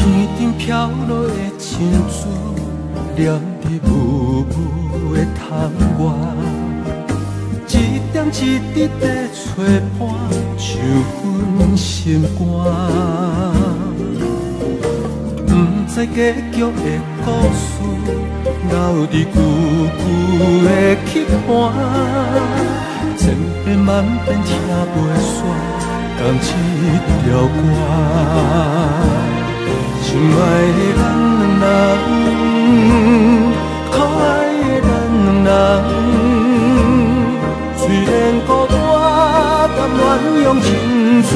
天顶飘落的珍珠，黏在雾雾的窗外，一点一滴在吹伴，像阮心肝。不知结局的故事，留伫旧旧的曲盘，千遍万遍听袂煞，同一条歌。心爱的咱两人，可爱的咱两人，虽然孤单，甘愿用青春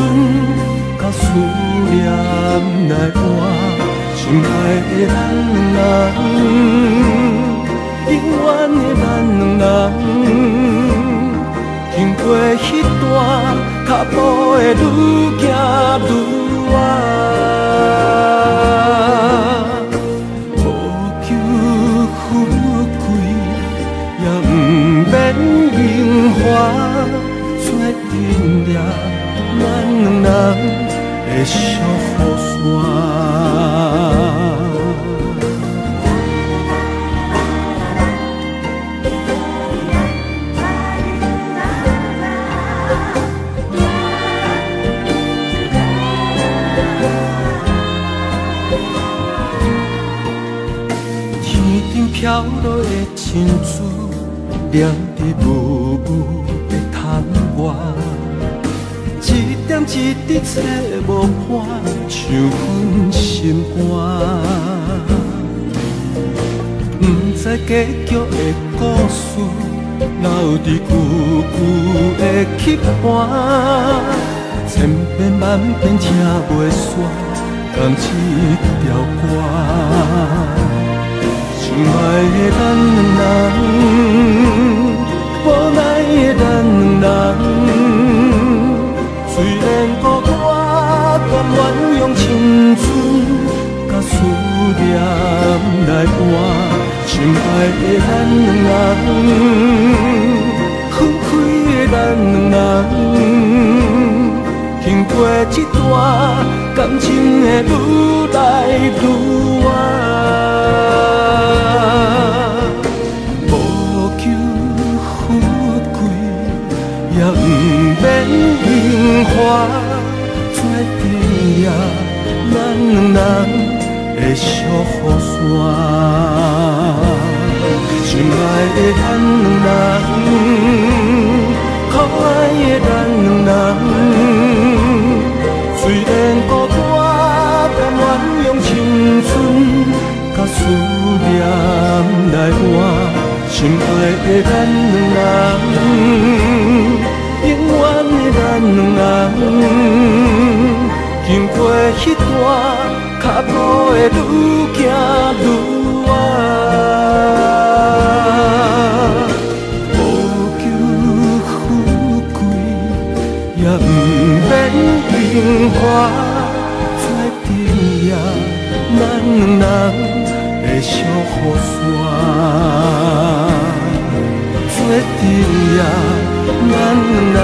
甲思念来换。心爱的咱两人，永远的咱两人，经过彼段，脚步会愈行花做阵列，咱两人的小雨伞。天顶飘落的珍珠，念伫雾雾。一点一滴找无伴，像阮心肝。不知结局的故事，留伫旧旧的曲盘，千遍万遍听袂煞，同一条歌。心爱的咱虽然孤单，甘愿用青春甲思念来换。心爱的咱两人，分开的咱两人，经过这段感情会愈来愈远。不免。樱花做阵夜，咱两人的小雨伞。心爱的咱两人，可爱的咱两人，虽然孤单，甘愿用青春甲思念来换。心爱的咱彼段，脚步会愈行愈远。无求富贵，也不免荣华，做阵夜咱两人的小雨伞，做阵夜。咱人